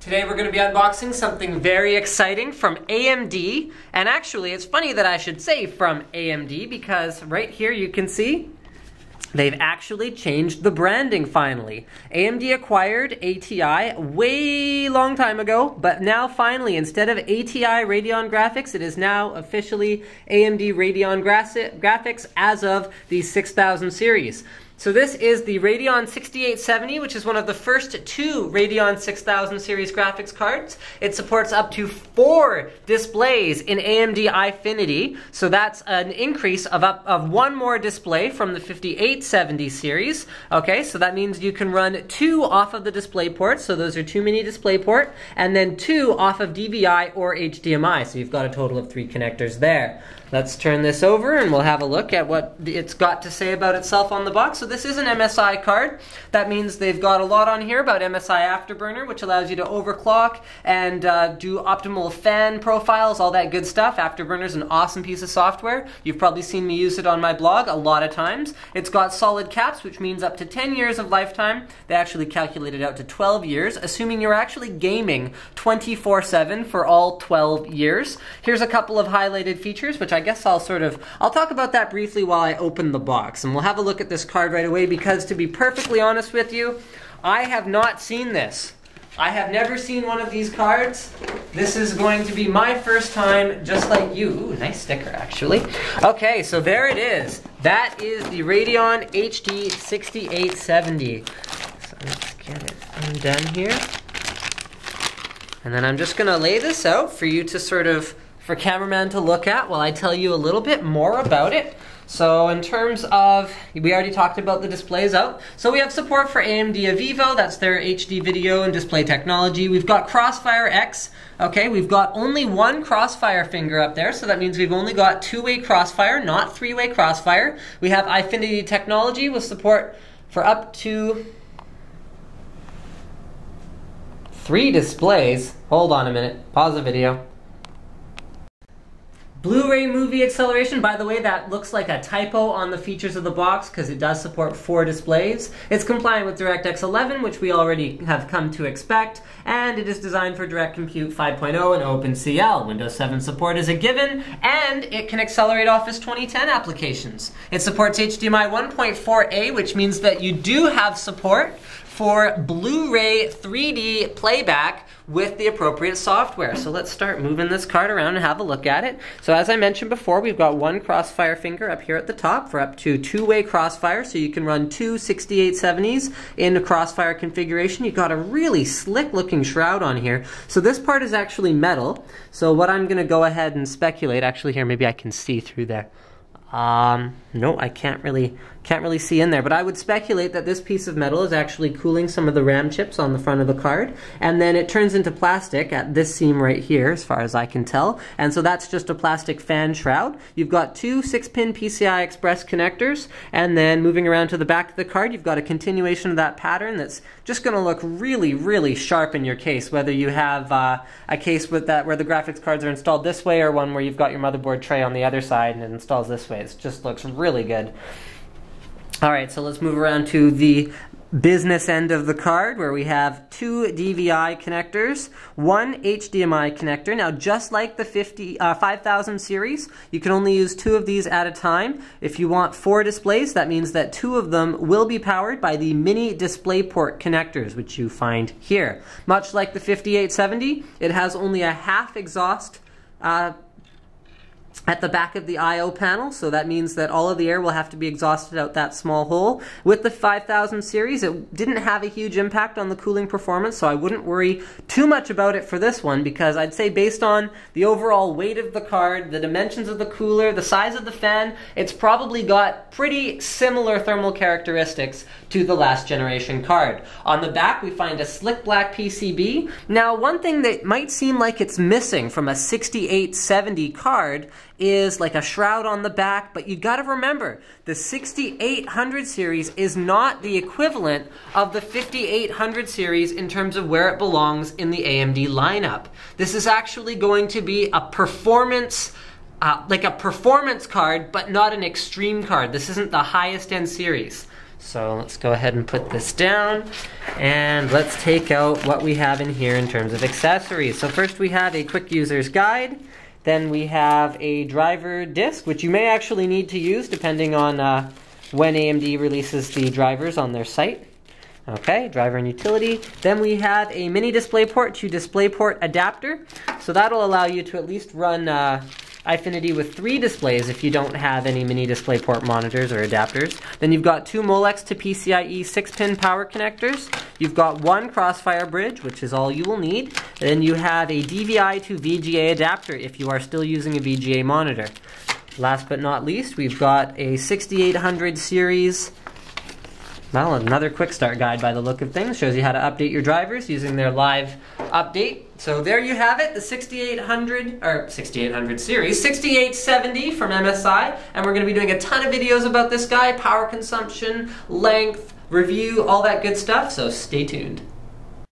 Today we're going to be unboxing something very exciting from AMD. And actually, it's funny that I should say from AMD because right here you can see They've actually changed the branding finally. AMD acquired ATI way long time ago, but now finally, instead of ATI Radeon Graphics, it is now officially AMD Radeon Graphics as of the 6000 series. So this is the Radeon 6870, which is one of the first two Radeon 6000 series graphics cards. It supports up to four displays in AMD Eyefinity. So that's an increase of up of one more display from the 5870 series. Okay, so that means you can run two off of the display port. So those are two mini display port, and then two off of DVI or HDMI. So you've got a total of three connectors there. Let's turn this over and we'll have a look at what it's got to say about itself on the box. So this is an MSI card. That means they've got a lot on here about MSI Afterburner, which allows you to overclock and uh, do optimal fan profiles, all that good stuff. Afterburner is an awesome piece of software. You've probably seen me use it on my blog a lot of times. It's got solid caps, which means up to 10 years of lifetime. They actually calculated out to 12 years, assuming you're actually gaming 24-7 for all 12 years. Here's a couple of highlighted features, which I I guess I'll sort of, I'll talk about that briefly while I open the box. And we'll have a look at this card right away because to be perfectly honest with you, I have not seen this. I have never seen one of these cards. This is going to be my first time, just like you. Ooh, nice sticker, actually. Okay, so there it is. That is the Radeon HD 6870. So let's get it undone here. And then I'm just gonna lay this out for you to sort of for cameraman to look at while I tell you a little bit more about it. So in terms of, we already talked about the displays out. So we have support for AMD Avivo, that's their HD video and display technology. We've got Crossfire X, okay, we've got only one Crossfire finger up there, so that means we've only got two-way Crossfire, not three-way Crossfire. We have Eyefinity technology with support for up to three displays. Hold on a minute, pause the video. Blu-ray movie acceleration, by the way, that looks like a typo on the features of the box because it does support four displays. It's compliant with DirectX 11, which we already have come to expect, and it is designed for Direct Compute 5.0 and OpenCL. Windows 7 support is a given, and it can accelerate Office 2010 applications. It supports HDMI 1.4a, which means that you do have support for Blu-ray 3D playback with the appropriate software. So let's start moving this card around and have a look at it. So as I mentioned before, we've got one crossfire finger up here at the top for up to two-way crossfire, so you can run two 6870s in a crossfire configuration. You've got a really slick looking shroud on here. So this part is actually metal. So what I'm gonna go ahead and speculate, actually here, maybe I can see through there. Um, no, I can't really can't really see in there, but I would speculate that this piece of metal is actually cooling some of the RAM chips on the front of the card, and then it turns into plastic at this seam right here, as far as I can tell, and so that's just a plastic fan shroud. You've got two 6-pin PCI Express connectors, and then moving around to the back of the card, you've got a continuation of that pattern that's just going to look really, really sharp in your case, whether you have uh, a case with that where the graphics cards are installed this way, or one where you've got your motherboard tray on the other side and it installs this way. It just looks really good. All right, so let's move around to the business end of the card where we have two DVI connectors, one HDMI connector. Now, just like the 50, uh, 5000 series, you can only use two of these at a time. If you want four displays, that means that two of them will be powered by the mini DisplayPort connectors, which you find here. Much like the 5870, it has only a half exhaust uh, at the back of the I.O. panel, so that means that all of the air will have to be exhausted out that small hole. With the 5000 series, it didn't have a huge impact on the cooling performance, so I wouldn't worry too much about it for this one, because I'd say based on the overall weight of the card, the dimensions of the cooler, the size of the fan, it's probably got pretty similar thermal characteristics to the last generation card. On the back, we find a slick black PCB. Now, one thing that might seem like it's missing from a 6870 card is like a shroud on the back, but you gotta remember, the 6800 series is not the equivalent of the 5800 series in terms of where it belongs in the AMD lineup. This is actually going to be a performance uh, like a performance card, but not an extreme card. This isn't the highest end series. So let's go ahead and put this down and let's take out what we have in here in terms of accessories. So first we have a quick user's guide. Then we have a driver disk, which you may actually need to use depending on uh, when AMD releases the drivers on their site. Okay, driver and utility. Then we have a mini DisplayPort to DisplayPort adapter. So that'll allow you to at least run uh, Eyefinity with three displays if you don't have any mini DisplayPort monitors or adapters. Then you've got two Molex to PCIe 6-pin power connectors. You've got one Crossfire bridge, which is all you will need. Then you have a DVI to VGA adapter if you are still using a VGA monitor. Last but not least, we've got a 6800 series well, another quick start guide by the look of things. Shows you how to update your drivers using their live update. So there you have it, the 6800, or 6800 series, 6870 from MSI. And we're going to be doing a ton of videos about this guy, power consumption, length, review, all that good stuff. So stay tuned.